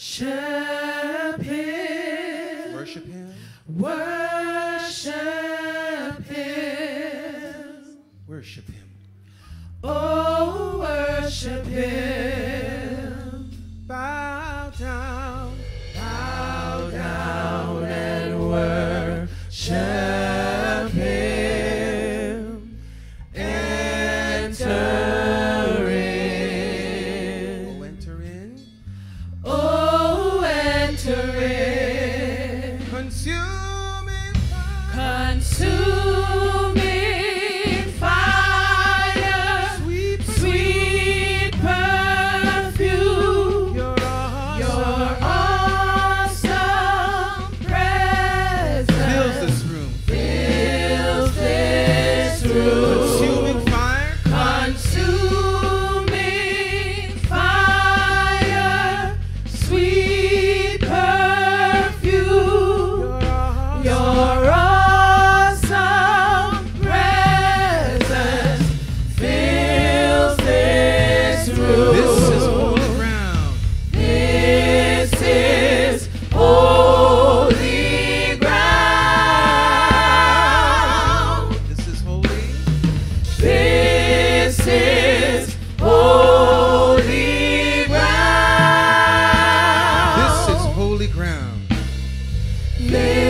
worship Him. Worship Him. Worship Him. Worship Him. Oh, worship Him. Bow down. Bow down and worship in. Consuming fire. Consuming is holy ground. This is holy ground. This